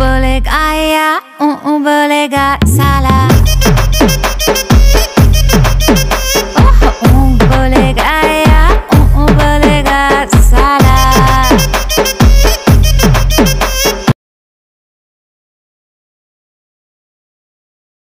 boleh gaya, uh, uh, boleh gak salah